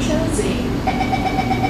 Chelsea.